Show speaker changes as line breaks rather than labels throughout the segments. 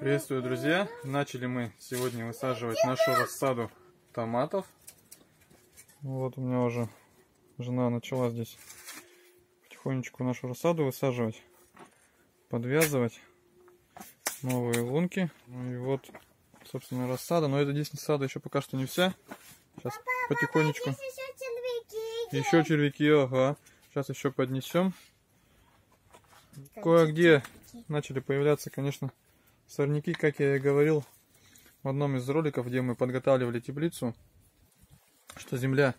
Приветствую, друзья! Начали мы сегодня высаживать нашу рассаду томатов. Вот у меня уже жена начала здесь потихонечку нашу рассаду высаживать, подвязывать новые лунки. Ну и вот, собственно, рассада. Но это здесь рассада еще пока что не вся. Сейчас
Папа,
потихонечку.
Здесь еще червяки.
Еще червяки, ага. Сейчас еще поднесем. Кое-где начали появляться, конечно, сорняки, как я и говорил в одном из роликов, где мы подготавливали теплицу, что земля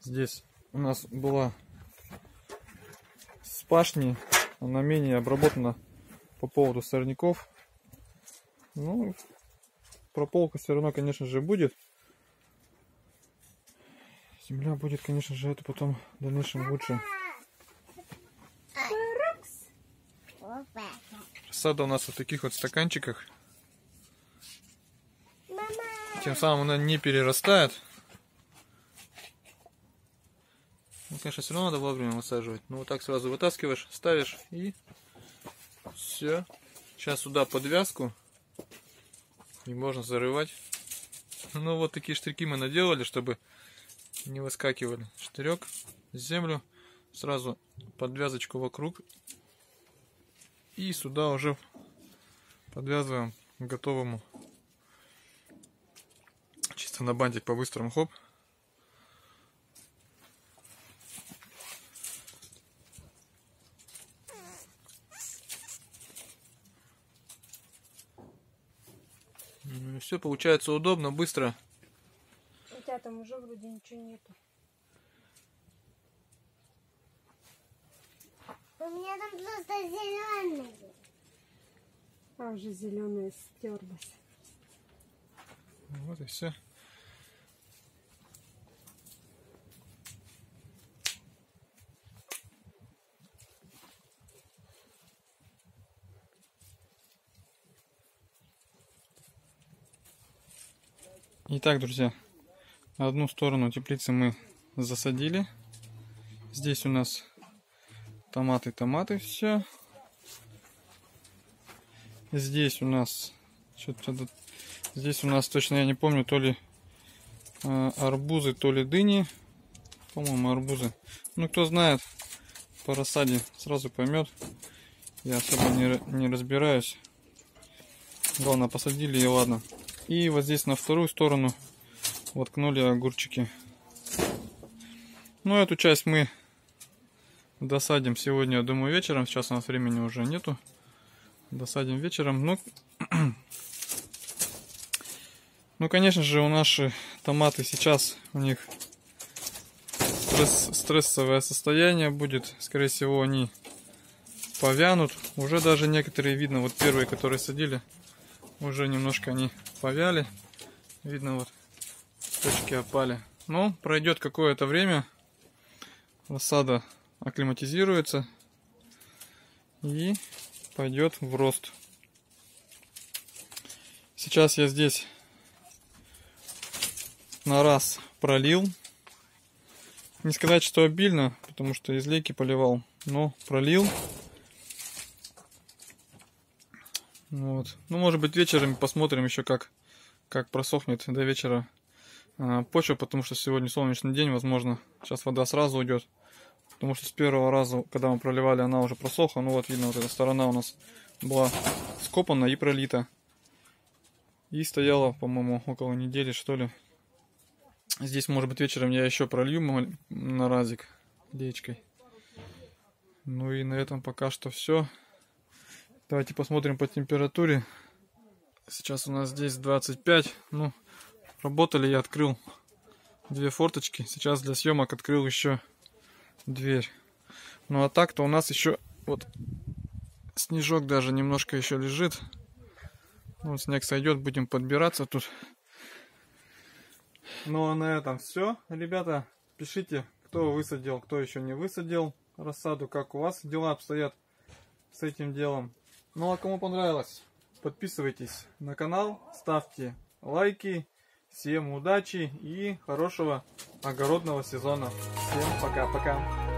здесь у нас была с пашни, она менее обработана по поводу сорняков. Ну, прополка все равно, конечно же, будет. Земля будет, конечно же, это потом в дальнейшем лучше. Рассада у нас в таких вот стаканчиках.
Мама.
Тем самым она не перерастает. Ну, конечно, все равно надо вовремя высаживать. Ну, вот так сразу вытаскиваешь, ставишь и все. Сейчас сюда подвязку. И можно зарывать. Ну, вот такие штырьки мы наделали, чтобы не выскакивали. Штырек, землю, сразу подвязочку вокруг. И сюда уже подвязываем готовому чисто на бантик по-быстрому хоп. Ну все получается удобно, быстро.
У там уже вроде ничего нету.
У меня там просто зеленый.
А уже зеленая стерлась.
Вот и все. Итак, друзья, одну сторону теплицы мы засадили. Здесь у нас томаты, томаты, все. Здесь у нас что-то Здесь у нас точно я не помню, то ли э, арбузы, то ли дыни. По-моему, арбузы. Ну, кто знает, по рассаде сразу поймет. Я особо не, не разбираюсь. Главное, посадили и ладно. И вот здесь на вторую сторону воткнули огурчики. Ну, эту часть мы досадим сегодня, я думаю, вечером. Сейчас у нас времени уже нету. Досадим вечером. Ну, ну, конечно же, у наши томаты сейчас, у них стресс, стрессовое состояние будет. Скорее всего, они повянут. Уже даже некоторые видно, вот первые, которые садили, уже немножко они повяли. Видно, вот точки опали. Но пройдет какое-то время, рассада акклиматизируется и пойдет в рост. Сейчас я здесь на раз пролил. Не сказать, что обильно, потому что из лейки поливал, но пролил. Вот. Ну, может быть, вечером посмотрим еще, как, как просохнет до вечера а, почва, потому что сегодня солнечный день, возможно, сейчас вода сразу уйдет. Потому что с первого раза, когда мы проливали, она уже просохла. Ну, вот видно, вот эта сторона у нас была скопана и пролита. И стояла, по-моему, около недели, что ли, Здесь, может быть, вечером я еще пролью на разик лечкой. Ну и на этом пока что все. Давайте посмотрим по температуре. Сейчас у нас здесь 25. Ну, работали, я открыл две форточки. Сейчас для съемок открыл еще дверь. Ну а так-то у нас еще вот снежок даже немножко еще лежит. Вот снег сойдет, будем подбираться тут. Ну а на этом все, ребята. Пишите, кто высадил, кто еще не высадил рассаду, как у вас дела обстоят с этим делом. Ну а кому понравилось, подписывайтесь на канал, ставьте лайки. Всем удачи и хорошего огородного сезона. Всем пока-пока.